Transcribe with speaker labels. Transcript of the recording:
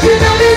Speaker 1: Finaliza.